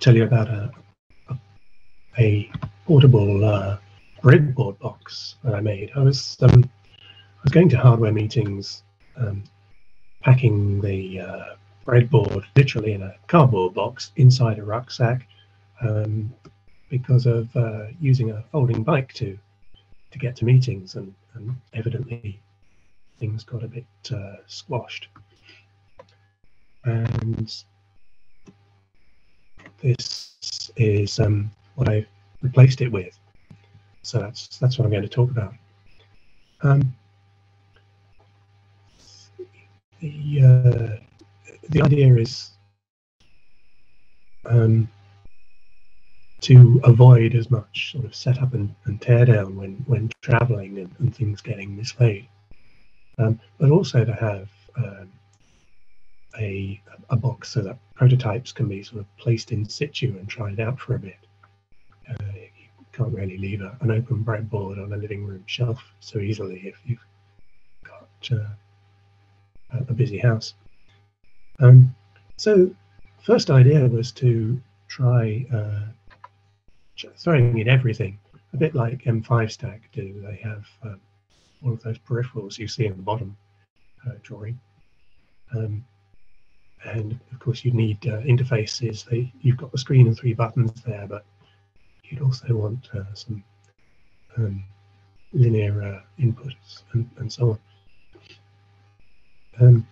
tell you about a, a, a portable uh, breadboard box that I made. I was um, I was going to hardware meetings, um, packing the uh, breadboard literally in a cardboard box inside a rucksack um, because of uh, using a folding bike to to get to meetings, and, and evidently things got a bit uh, squashed. And this is um, what I replaced it with. So that's that's what I'm going to talk about. Um, the uh, the idea is um, to avoid as much sort of setup and, and tear down when when traveling and, and things getting mislaid, um, but also to have um, a a box so that prototypes can be sort of placed in situ and tried out for a bit. Uh, you can't really leave a, an open breadboard on a living room shelf so easily if you've got uh, a busy house. Um, so first idea was to try uh, throwing in everything, a bit like M5 Stack do. They have um, all of those peripherals you see in the bottom uh, drawing. Um, and of course, you need uh, interfaces. They, you've got the screen and three buttons there, but you'd also want uh, some um, linear uh, inputs and, and so on. Um,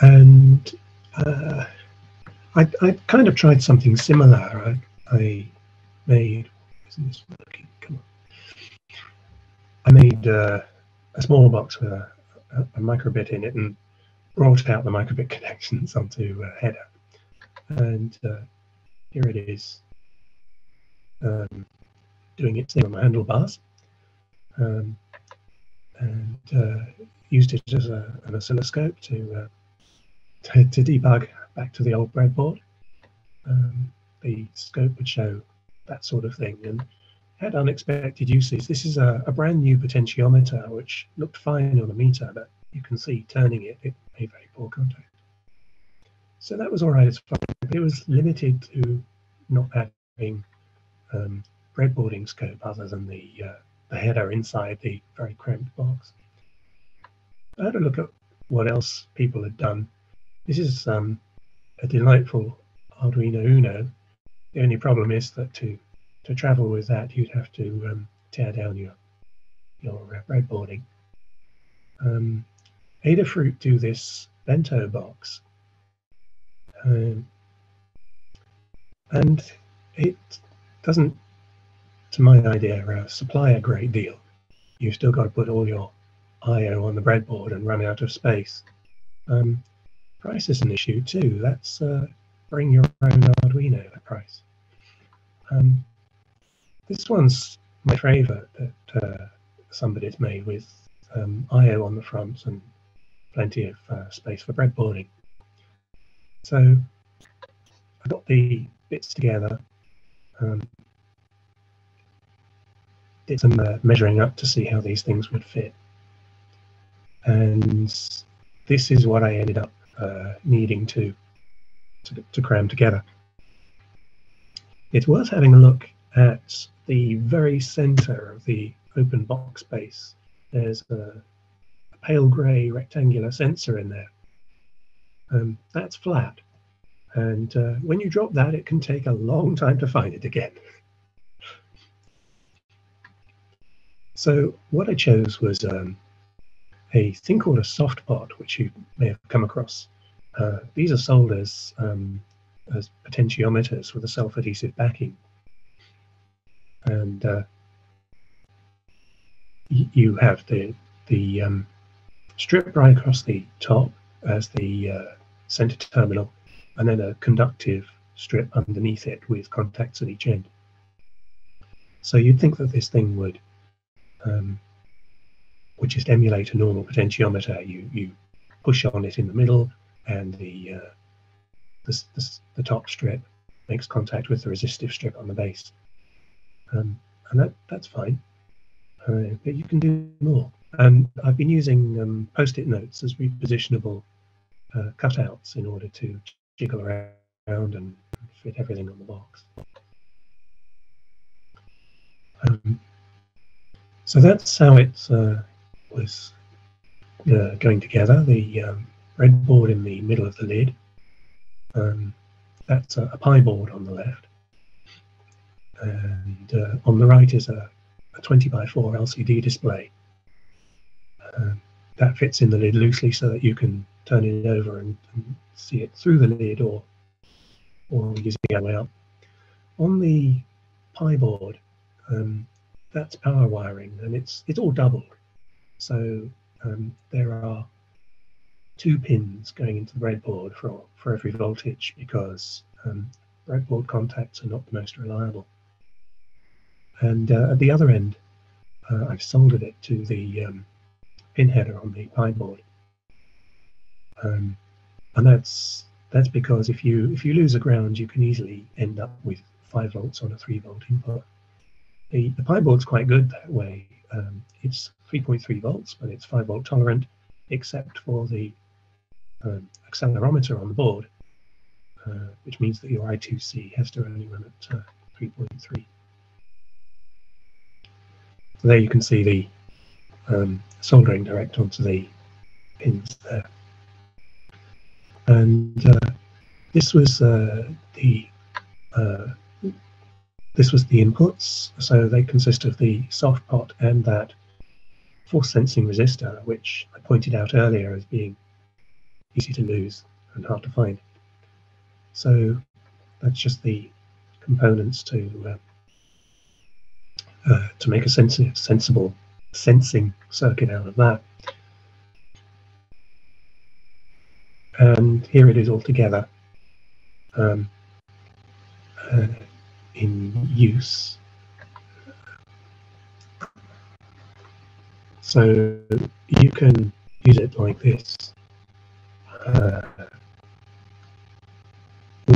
and uh, I, I kind of tried something similar. I, I made, isn't this working? Come on. I made uh, a small box with a, a, a, microbit in it and brought out the microbit connections onto a header. And uh, here it is um, doing its thing on my handlebars. Um, and uh, used it as a, an oscilloscope to, uh, to, to debug back to the old breadboard. Um, the scope would show that sort of thing and had unexpected uses. This is a, a, brand new potentiometer which looked fine on a meter, but you can see turning it, it very poor contact. So that was all right as far as it was limited to not having um, breadboarding scope other than the, uh, the header inside the very cramped box. I had a look at what else people had done. This is um, a delightful Arduino Uno. The only problem is that to to travel with that, you'd have to um, tear down your your uh, breadboarding. Um, Adafruit do this bento box, um, and it doesn't, to my idea, uh, supply a great deal. You've still got to put all your I/O on the breadboard and run out of space. Um, Price is an issue too. That's uh, bring your own Arduino at price. Um, this one's my favorite that uh, somebody's made with um, I/O on the front and plenty of uh, space for breadboarding. So I got the bits together, um, did some uh, measuring up to see how these things would fit, and this is what I ended up uh, needing to, to, to cram together. It's worth having a look at the very center of the open box space. There's a, a pale gray rectangular sensor in there. Um, that's flat. And uh, when you drop that, it can take a long time to find it again. So what I chose was um, a thing called a soft pot, which you may have come across. Uh, these are sold as, um, as potentiometers with a self-adhesive backing. And uh, you have the, the um, strip right across the top as the uh, center terminal, and then a conductive strip underneath it with contacts at each end. So you'd think that this thing would um, would just emulate a normal potentiometer. You you push on it in the middle, and the, uh, the, the, the, top strip makes contact with the resistive strip on the base. Um, and that, that's fine. Uh, but you can do more. And I've been using um, post-it notes as repositionable uh, cutouts in order to jiggle around and fit everything on the box. Um, so that's how it uh, was uh, going together. The um, breadboard in the middle of the lid. Um, that's a, a pyboard on the left. And uh, on the right is a, a 20 by 4 LCD display. Um, that fits in the lid loosely so that you can turn it over and, and see it through the lid or or using the way up. On the pyboard, um, that's power wiring and it's it's all doubled. So um, there are two pins going into the breadboard for, for every voltage because um, breadboard contacts are not the most reliable. And uh, at the other end, uh, I've soldered it to the um, pin header on the pyboard. Um, and that's that's because if you if you lose a ground, you can easily end up with five volts on a three volt input. The the pyboard's quite good that way. Um, it's 3.3 volts, but it's five volt tolerant, except for the um, accelerometer on the board, uh, which means that your I2C has to only run at uh, 3.3. So there you can see the um, soldering direct onto the pins there. And uh, this was uh, the uh, this was the inputs. So they consist of the soft pot and that force sensing resistor, which I pointed out earlier as being easy to lose and hard to find. So that's just the components to uh, uh, to make a sens sensible sensing circuit out of that. And here it is all together um, uh, in use. So you can use it like this uh,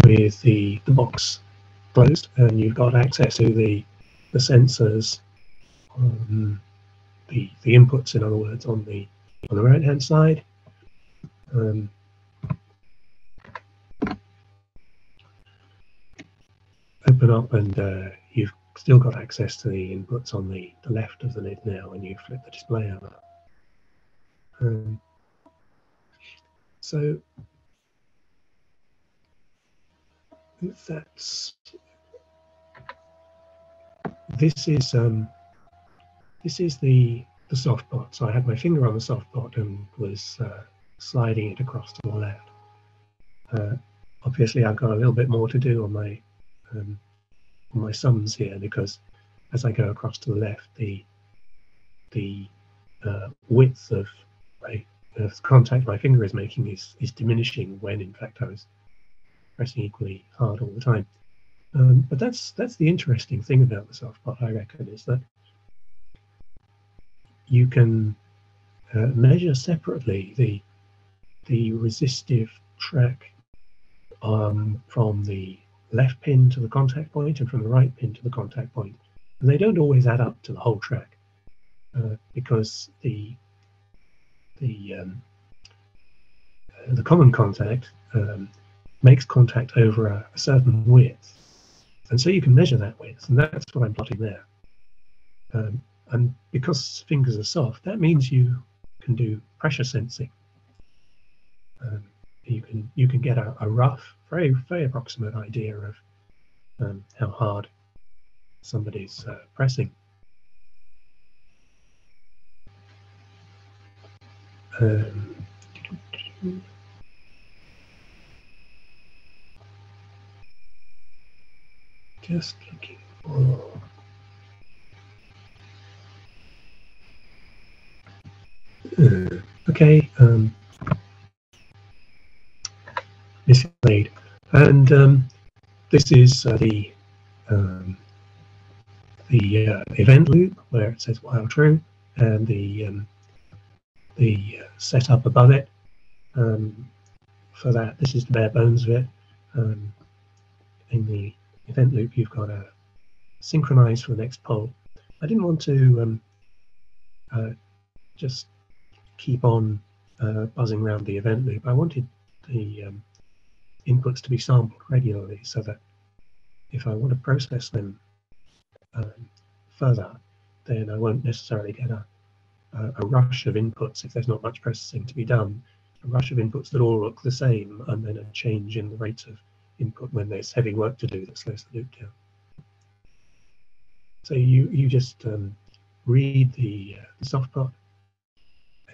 with the, the box closed and you've got access to the, the sensors, um, the, the inputs in other words on the on the right hand side. Um, open up and uh, you've still got access to the inputs on the, the left of the lid now when you flip the display over. Um, so that's this is um, this is the the soft pot. So I had my finger on the soft pot and was uh, sliding it across to the left. Uh, obviously, I've got a little bit more to do on my um, on my sums here because as I go across to the left, the the uh, width of my the contact my finger is making is, is diminishing when in fact I was pressing equally hard all the time. Um, but that's that's the interesting thing about the soft pot, I reckon, is that you can uh, measure separately the the resistive track um, from the left pin to the contact point and from the right pin to the contact point. And they don't always add up to the whole track uh, because the the um, uh, the common contact um, makes contact over a, a, certain width, and so you can measure that width, and that's what I'm plotting there. Um, and because fingers are soft, that means you can do pressure sensing. Um, you can you can get a, a, rough, very very approximate idea of um, how hard somebody's uh, pressing. Um, just looking for. Uh, okay, um, mislaid. And um, this is uh, the um, the uh, event loop where it says while true, and the um, the uh, setup above it. Um, for that, this is the bare bones of it. Um, in the event loop, you've got a synchronize for the next poll. I didn't want to um, uh, just keep on uh, buzzing around the event loop. I wanted the um, inputs to be sampled regularly so that if I want to process them um, further, then I won't necessarily get a, a, a, rush of inputs if there's not much processing to be done, a rush of inputs that all look the same, and then a change in the rate of input when there's heavy work to do that slows the loop down. So you, you just um, read the, uh, the softpot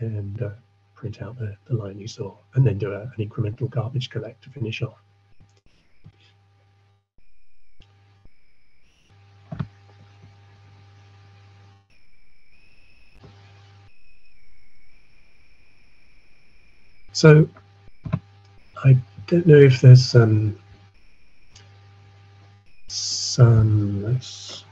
and uh, print out the, the line you saw, and then do a, an incremental garbage collect to finish off. So I don't know if there's um, some, let's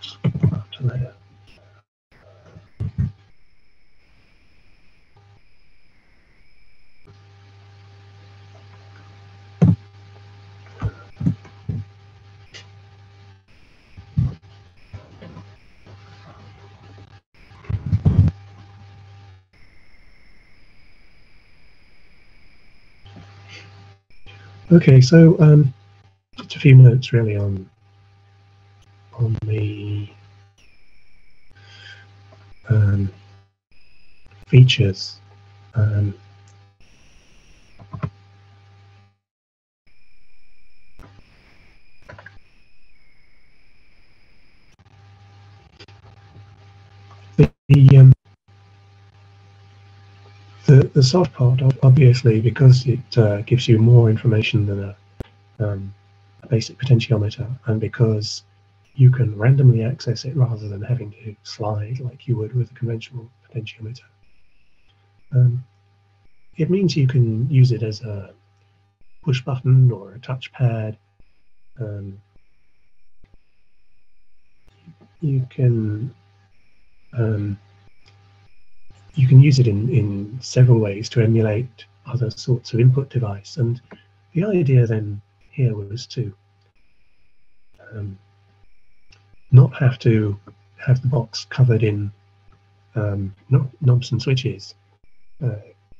Okay, so um, just a few notes really on on the um, features. Um, the, um, the, soft pot, obviously, because it uh, gives you more information than a, um, a, basic potentiometer, and because you can randomly access it rather than having to slide like you would with a conventional potentiometer. Um, it means you can use it as a push button or a touchpad. Um, you can um, you can use it in, in several ways to emulate other sorts of input device. And the idea then here was to um, not have to have the box covered in um, knobs and switches uh,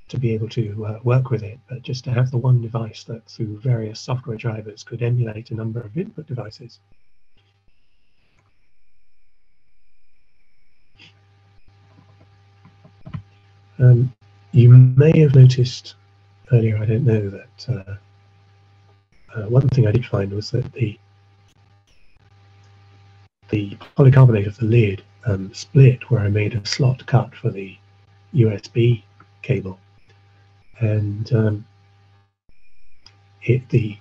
to be able to uh, work with it, but just to have the one device that through various software drivers could emulate a number of input devices. Um, you may have noticed earlier, I don't know, that uh, uh, one thing I did find was that the the polycarbonate of the lid um, split where I made a slot cut for the USB cable, and um, it the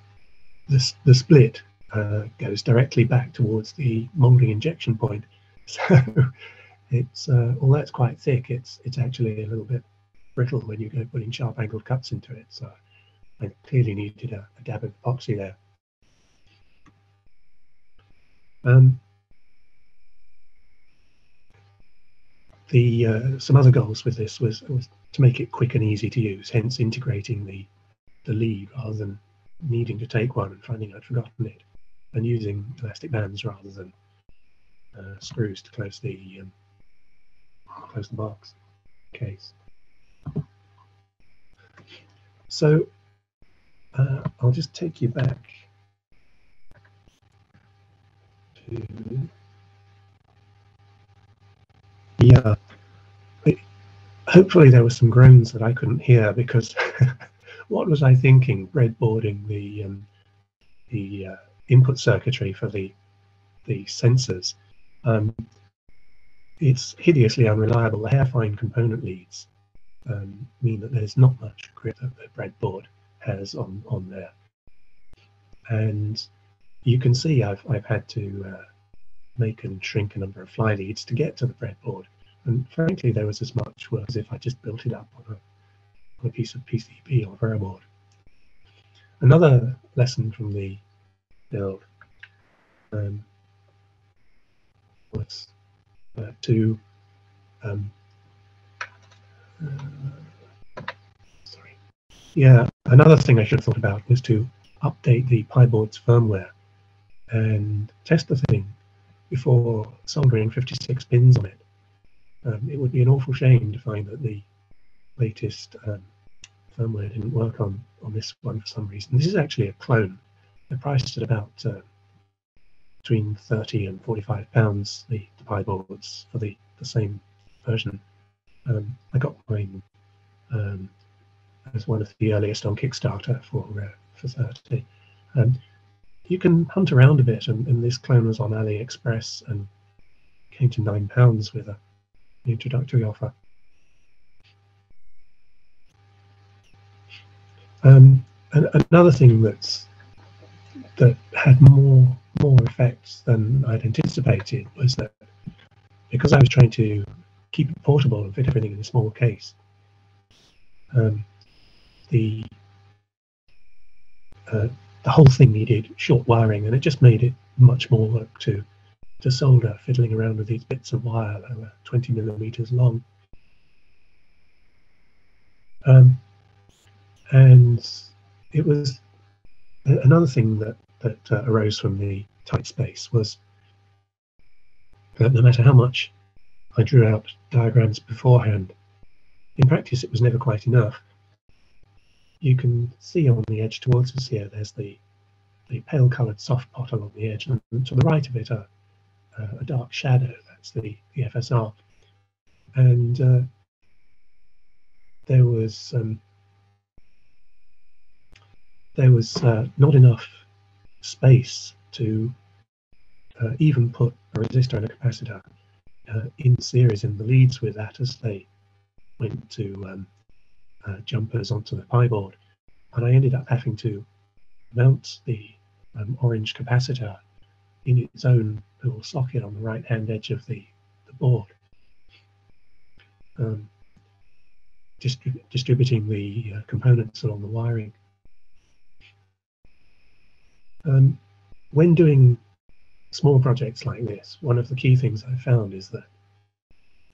the, the split uh, goes directly back towards the molding injection point. So it's uh, although it's quite thick, it's it's actually a little bit brittle when you go putting sharp angled cuts into it. So I clearly needed a, a dab of epoxy there. Um, the uh, some other goals with this was, was to make it quick and easy to use, hence integrating the the lead rather than needing to take one and finding I'd forgotten it, and using elastic bands rather than uh, screws to close the um, close the box case. So uh, I'll just take you back to yeah. Hopefully there were some groans that I couldn't hear because what was I thinking? Breadboarding the um, the uh, input circuitry for the the sensors. Um, it's hideously unreliable. The hair-fine component leads um, mean that there's not much grip that the breadboard has on, on there. And you can see I've, I've had to uh, make and shrink a number of fly leads to get to the breadboard. And frankly, there was as much work as if I just built it up on a, on a piece of PCB or Veroboard. Another lesson from the build um, was uh, to um, uh, sorry. Yeah, another thing I should have thought about was to update the pyboard's firmware and test the thing before soldering 56 pins on it. Um, it would be an awful shame to find that the latest um, firmware didn't work on on this one for some reason. This is actually a clone. They're priced at about uh, between 30 and 45 pounds, the, the pyboards for the, the same version. Um, I got mine um, as one of the earliest on Kickstarter for uh, for 30. Um, you can hunt around a bit, and, and, this clone was on AliExpress and came to nine pounds with a, introductory offer. Um, and another thing that's that had more more effects than I'd anticipated was that because I was trying to keep it portable and fit everything in a small case, um, the uh, the whole thing needed short wiring, and it just made it much more work to to solder, fiddling around with these bits of wire that were 20 millimeters long. Um, and it was another thing that that uh, arose from the tight space was that no matter how much I drew out diagrams beforehand, in practice it was never quite enough. You can see on the edge towards us here, there's the, the pale coloured soft pot along the edge, and to the right of it, a, a dark shadow, that's the, the FSR. And uh, there was um, there was uh, not enough space to uh, even put a resistor and a capacitor uh, in series in the leads with that as they went to um, uh, jumpers onto the pyboard. And I ended up having to mount the um, orange capacitor in its own little socket on the right hand edge of the, the board. Um, distrib distributing the uh, components along the wiring um, when doing small projects like this, one of the key things I found is that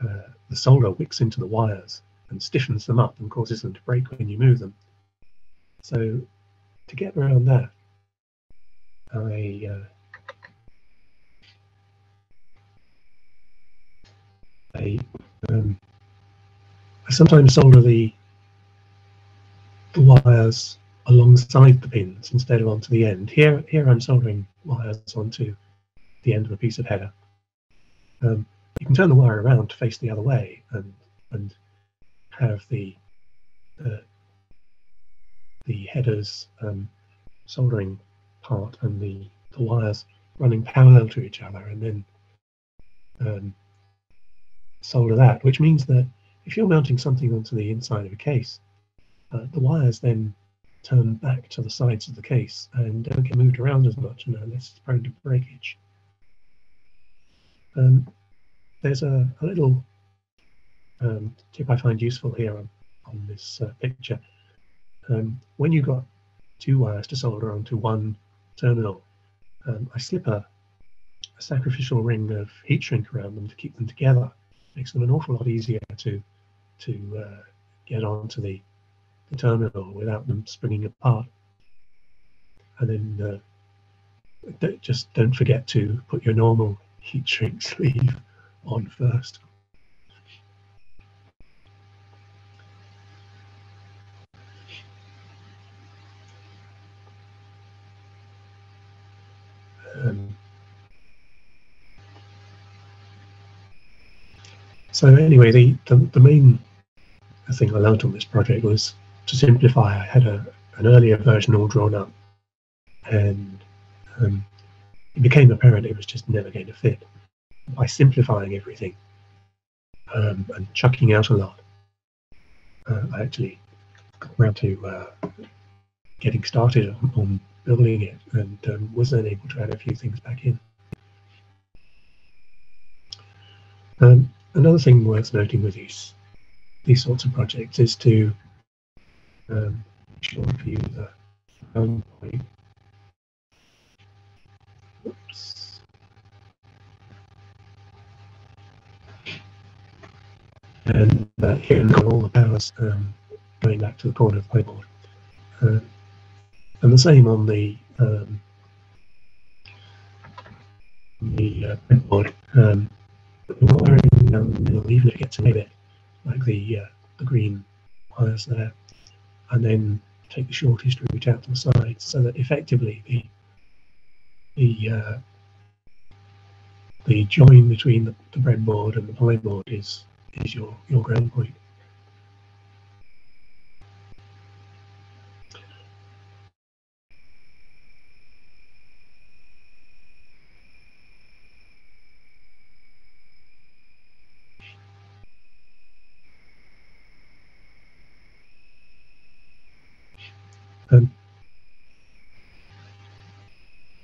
uh, the solder wicks into the wires and stiffens them up and causes them to break when you move them. So to get around that, I uh, I, um, I sometimes solder the the wires alongside the pins instead of onto the end. Here, here I'm soldering wires onto the end of a piece of header. Um, you can turn the wire around to face the other way and and have the uh, the headers um, soldering part and the, the wires running parallel to each other and then um, solder that, which means that if you're mounting something onto the inside of a case, uh, the wires then turn back to the sides of the case and don't get moved around as much and are less prone to breakage. Um, there's a, a little um, tip I find useful here on, on this uh, picture. Um, when you've got two wires to solder onto one terminal, um, I slip a, a, sacrificial ring of heat shrink around them to keep them together. Makes them an awful lot easier to to uh, get onto the the terminal without them springing apart. And then uh, just don't forget to put your normal heat shrink sleeve on first. Um, so anyway, the, the, the main thing I learned on this project was to simplify, I had a, an earlier version all drawn up, and um, it became apparent it was just never going to fit. By simplifying everything um, and chucking out a lot, uh, I actually got around to uh, getting started on, on, building it and um, was then able to add a few things back in. Um, another thing worth noting with these these sorts of projects is to um, show you the ground point. Oops. And uh, here we've got all the powers um, going back to the corner of the board. Uh, and the same on the um, the uh, printboard. Um, even if it gets a bit like the uh, the green wires there, and then take the shortest route out to the side, so that effectively the the uh, the join between the, the breadboard and the pyboard is is your your ground point. Um,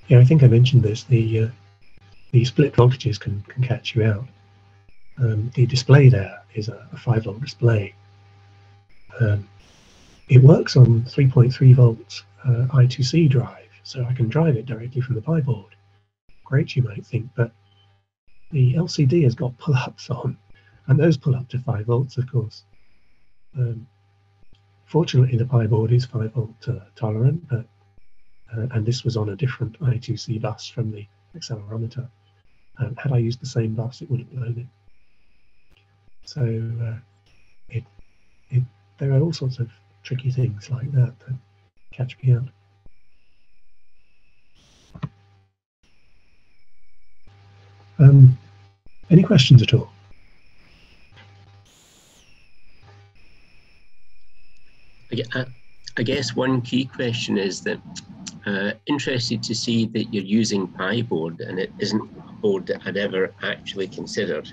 yeah, I think I mentioned this. The uh, the split voltages can, can catch you out. Um, the display there is a, a 5 volt display. Um, it works on 3.3 volt uh, I2C drive, so I can drive it directly from the pyboard. Great, you might think, but the LCD has got pull-ups on, and those pull up to 5 volts, of course. Um, fortunately, the pyboard is 5 volt uh, tolerant, but uh, and this was on a different I2C bus from the accelerometer. Um, had I used the same bus, it would have blown it. So uh, it, it, there are all sorts of tricky things like that that catch me out. Um, any questions at all? I guess one key question is that uh, interested to see that you're using pyboard and it isn't a board that I'd ever actually considered.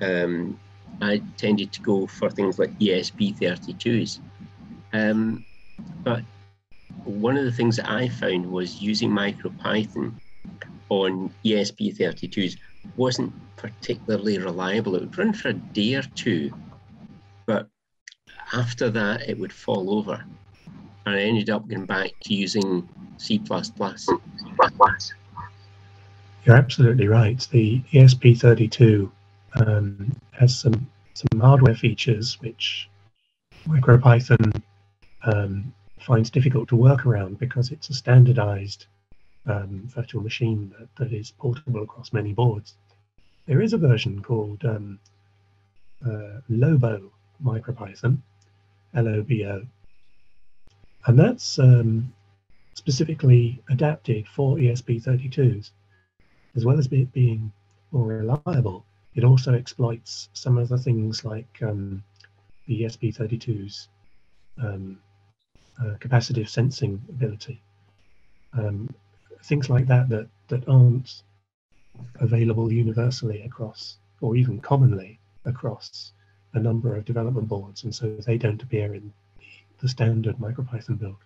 Um, I tended to go for things like ESP32s. Um, but one of the things that I found was using MicroPython on ESP32s wasn't particularly reliable. It would run for a day or two, but after that, it would fall over. And I ended up going back to using C++. You're absolutely right. The ESP32 um, has some some hardware features which MicroPython um, finds difficult to work around because it's a standardized um, virtual machine that, that is portable across many boards. There is a version called um, uh, Lobo MicroPython, L-O-B-O, and that's um, specifically adapted for ESP32s, as well as being more reliable. It also exploits some other things like um, the ESP32's um, uh, capacitive sensing ability. Um, things like that, that that aren't available universally across, or even commonly across a number of development boards, and so they don't appear in the standard MicroPython build.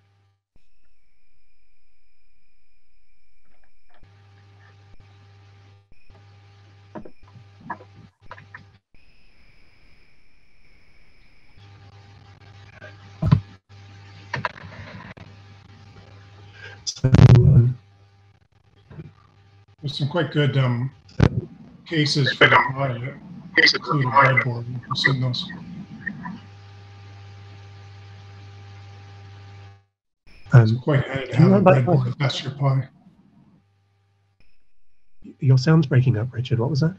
There's some quite good um, cases for the Pi that include breadboard. You can send those. Um, It's quite handy to have a breadboard if that's your Pi. Your sound's breaking up, Richard. What was that?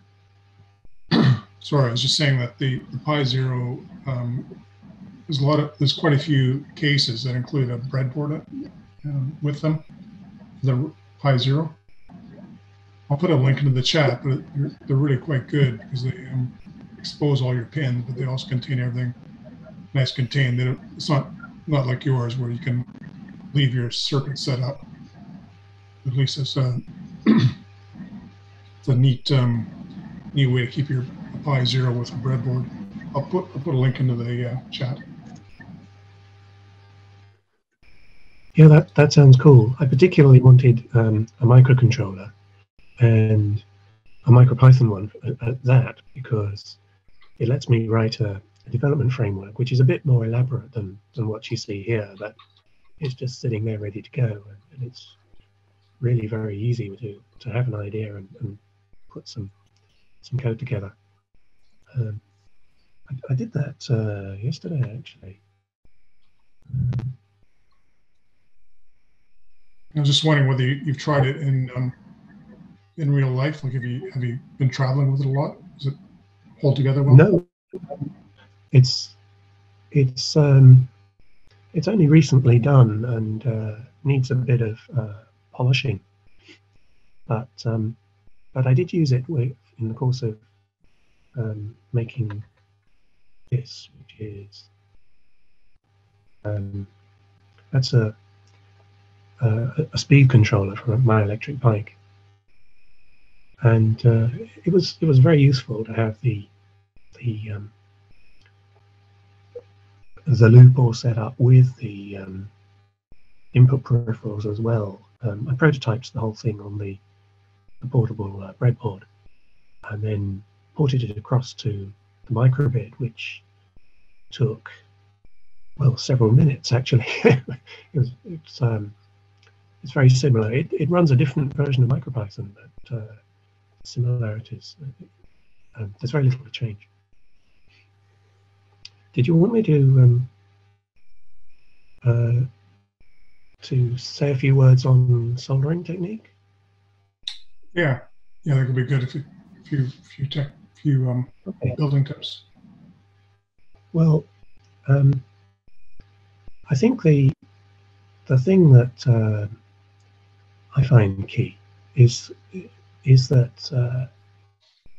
Sorry, I was just saying that the, the Pi Zero, um, there's a lot of, there's quite a few cases that include a breadboard um, with them, the Pi Zero. I'll put a link into the chat, but they're, they're really quite good because they um, expose all your pins, but they also contain everything nice contained. They don't, it's not not like yours where you can leave your circuit set up. At least it's a it's a neat um, neat way to keep your Pi Zero with a breadboard. I'll put I'll put a link into the uh, chat. Yeah, that, that sounds cool. I particularly wanted um, a microcontroller and a MicroPython one at, at that because it lets me write a, a, development framework which is a bit more elaborate than, than what you see here, but it's just sitting there ready to go. And, it's really very easy to, to have an idea and, and put some some code together. Um, I, I, did that uh, yesterday actually. Um, I was just wondering whether you, have tried it in um, in real life. Like, have you have you been traveling with it a lot? Does it hold together well? No, it's it's um, it's only recently done and uh, needs a bit of uh, polishing. But um, but I did use it with, in the course of um, making this, which is um, that's a, a, a speed controller for my electric bike, and uh, it was it was very useful to have the the um, the loop all set up with the um, input peripherals as well. Um, I prototyped the whole thing on the, the portable uh, breadboard and then ported it across to the microbit, which took well several minutes actually. it was, it's um, it's very similar. It, it runs a different version of MicroPython, but uh, similarities. Uh, there's very little to change. Did you want me to um, uh, to say a few words on soldering technique? Yeah, yeah, that could be good if you, few few tech, few um, okay. building tips. Well, um, I think the the thing that uh, I find key is is that uh,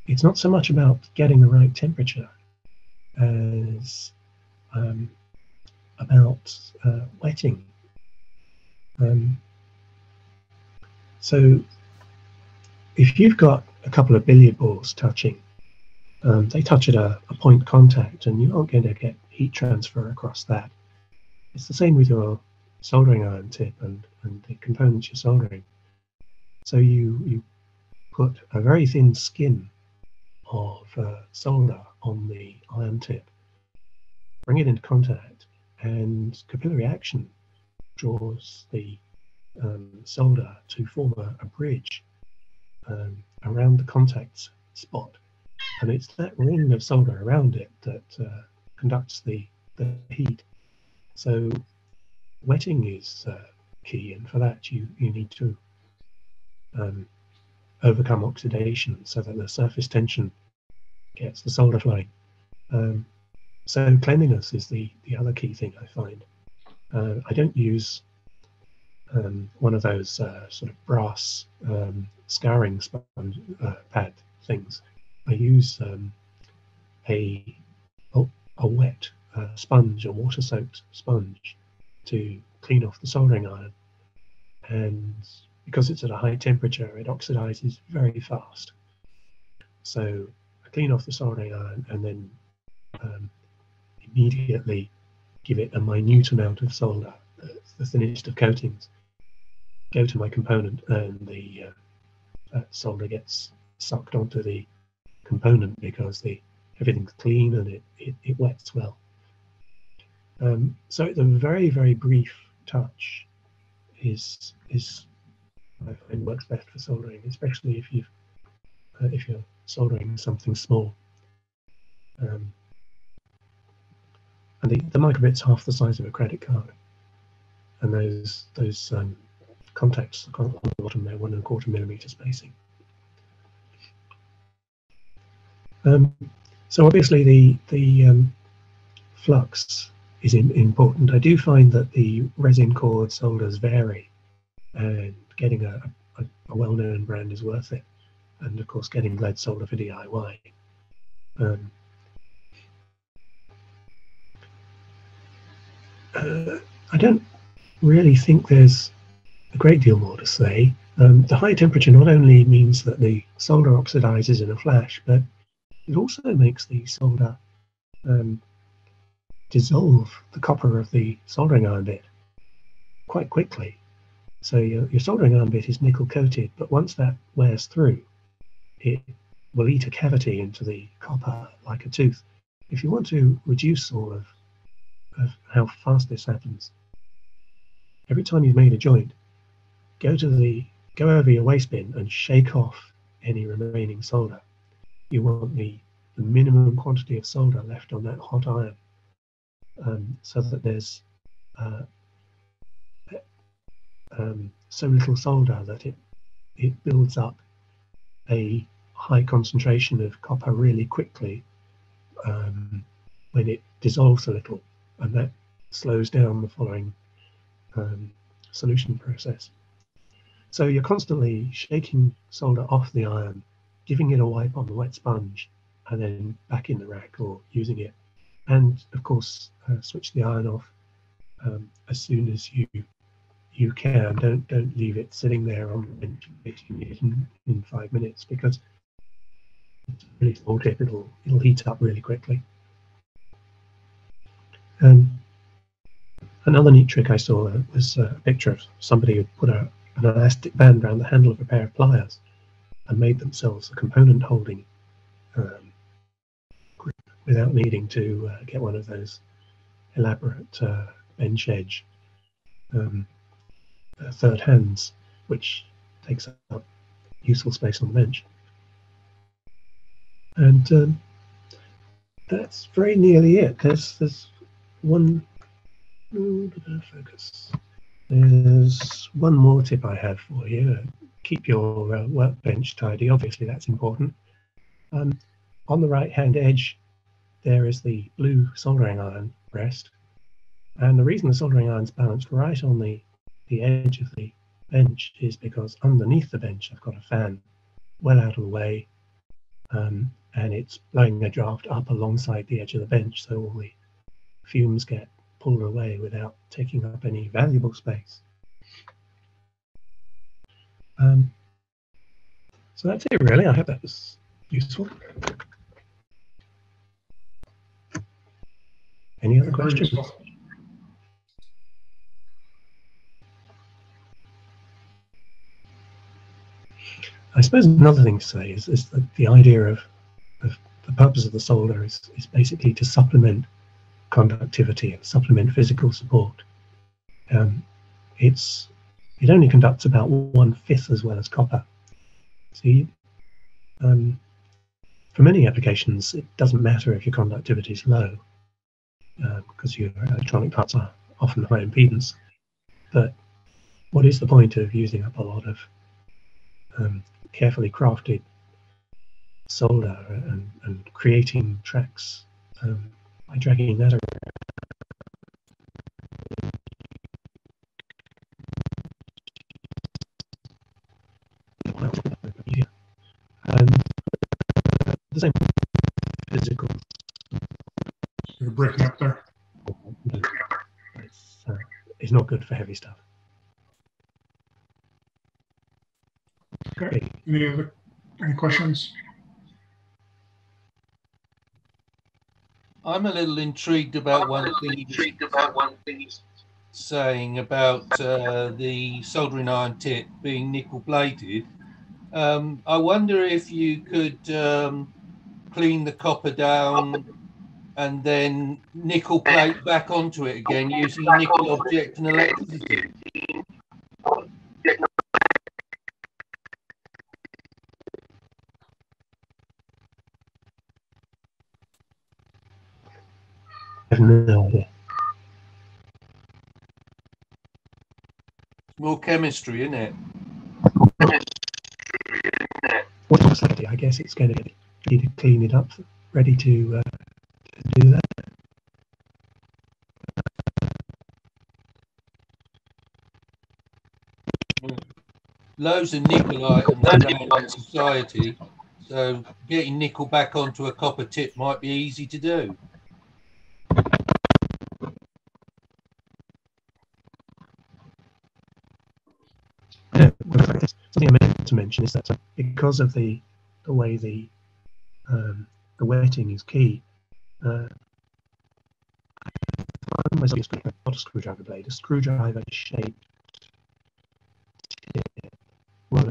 it's not so much about getting the right temperature as um, about uh, wetting. Um, so if you've got a couple of billiard balls touching, um, they touch at a, a, point contact and you aren't going to get heat transfer across that. It's the same with your soldering iron tip and, and the components you're soldering. So you, you put a very thin skin of uh, solder on the iron tip, bring it into contact, and capillary action draws the um, solder to form a, a bridge um, around the contact spot. And it's that ring of solder around it that uh, conducts the, the heat. So wetting is uh, key, and for that you, you need to um, overcome oxidation so that the surface tension gets the solder flowing. Um, so cleanliness is the, the other key thing I find. Uh, I don't use um, one of those uh, sort of brass um, scouring sponge uh, pad things. I use um, a, a, wet uh, sponge, a water-soaked sponge, to clean off the soldering iron. And because it's at a high temperature, it oxidizes very fast. So clean off the soldering iron and then um, immediately give it a minute amount of solder, the thinnest of coatings, go to my component and the uh, solder gets sucked onto the component because the everything's clean and it, it, it wets well. Um, so it's a very, very brief touch is is I find works best for soldering, especially if you uh, if you're soldering something small. Um, and the, the microbit's half the size of a credit card, and those those um, contacts on the bottom there, one and a quarter millimeter spacing. Um, so obviously the the um, flux is in, important. I do find that the resin core solders vary, and getting a, a, a well-known brand is worth it. And of course, getting lead solder for DIY. Um, uh, I don't really think there's a great deal more to say. Um, the high temperature not only means that the solder oxidizes in a flash, but it also makes the solder um, dissolve the copper of the soldering iron bit quite quickly. So your, your soldering iron bit is nickel coated, but once that wears through, it will eat a cavity into the copper like a tooth. If you want to reduce all of of how fast this happens. Every time you've made a joint, go to the go over your waste bin and shake off any remaining solder. You want the, the minimum quantity of solder left on that hot iron um, so that there's uh, um, so little solder that it it builds up a high concentration of copper really quickly um, when it dissolves a little and that slows down the following um, solution process. So you're constantly shaking solder off the iron, giving it a wipe on the wet sponge, and then back in the rack or using it. And of course, uh, switch the iron off um, as soon as you you can. Don't don't leave it sitting there on the bench in, in five minutes because really small tip. It'll it'll heat up really quickly. Um, another neat trick I saw was a picture of somebody who put a, an elastic band around the handle of a pair of pliers and made themselves a component holding um, grip without needing to uh, get one of those elaborate uh, bench edge um, uh, third hands, which takes up useful space on the bench. And um, that's very nearly it. There's there's one focus. There's one more tip I have for you. Keep your uh, workbench tidy. Obviously, that's important. Um, on the right-hand edge, there is the blue soldering iron rest. And the reason the soldering iron is balanced right on the, the edge of the bench is because underneath the bench, I've got a fan well out of the way, um, and it's blowing a draft up alongside the edge of the bench, so all the fumes get pulled away without taking up any valuable space. Um, so that's it really. I hope that was useful. Any other questions? I suppose another thing to say is, is that the idea of the purpose of the solder is, is basically to supplement conductivity and supplement physical support. Um, it's it only conducts about one fifth as well as copper. See, um, for many applications, it doesn't matter if your conductivity is low because uh, your electronic parts are often high impedance. But what is the point of using up a lot of um, carefully crafted solder and, and creating tracks um, by dragging that around. And the same physical. You're breaking up there. It's, uh, it's not good for heavy stuff. Okay. Any other any questions? I'm a little intrigued about one thing. Intrigued about one thing he's saying about uh, the soldering iron tip being nickel plated. Um, I wonder if you could um, clean the copper down and then nickel plate back onto it again using a nickel object and electricity. No. More chemistry, isn't it? What's I guess it's going to need to clean it up, ready to, uh, to do that. Loads of nickel items in society, so getting nickel back onto a copper tip might be easy to do. something I meant to mention is that because of the the way the um, the wetting is key, uh, not a screwdriver blade, a screwdriver shaped well,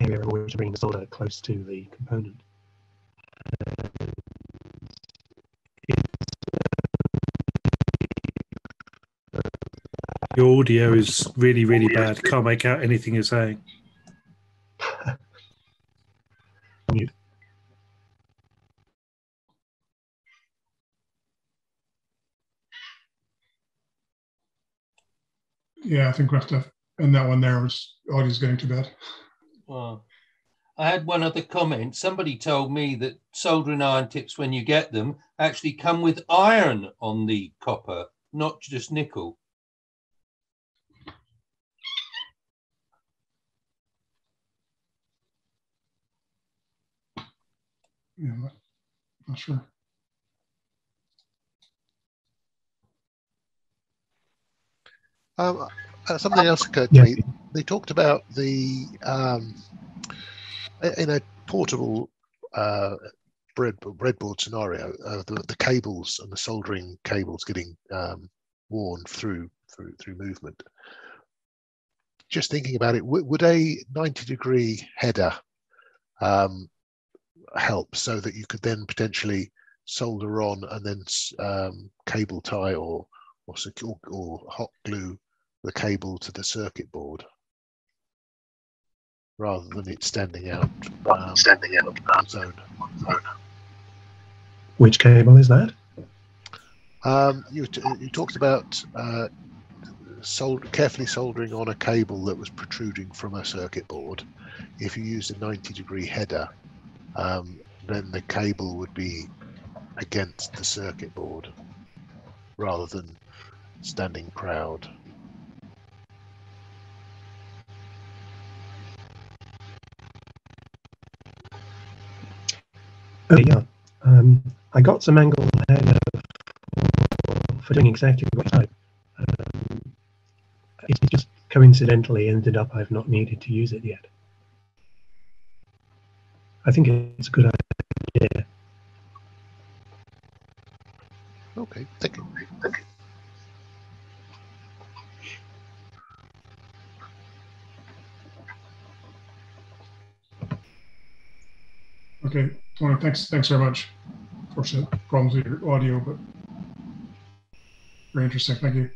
area always bringing the solder close to the component. Your audio is really, really bad. Can't make out anything you're saying. Yeah, I think we have to end that one there. Was audio's getting too bad. Well, I had one other comment. Somebody told me that soldering iron tips, when you get them, actually come with iron on the copper, not just nickel. Yeah, not, not sure. Um, uh, something else occurred to Yeah. me. They talked about the um, in a portable uh, bread breadboard scenario, uh, the, the cables and the soldering cables getting um, worn through through through movement. Just thinking about it, would, would a ninety degree header um, help so that you could then potentially solder on and then um, cable tie or or, secure, or hot glue the cable to the circuit board rather than it standing out um, standing out on its own. Which cable is that? Um, you, t- you talked about uh, sold, carefully soldering on a cable that was protruding from a circuit board. If you used a 90 degree header, um, then the cable would be against the circuit board rather than standing proud. Oh, yeah. Um, I got some angle header for, for doing exactly what I um, it just coincidentally ended up I've not needed to use it yet. I think it's a good idea. Okay, thank you. Thank you. Okay, Tony, thanks, thanks very much. Unfortunate problems with your audio, but very interesting. Thank you.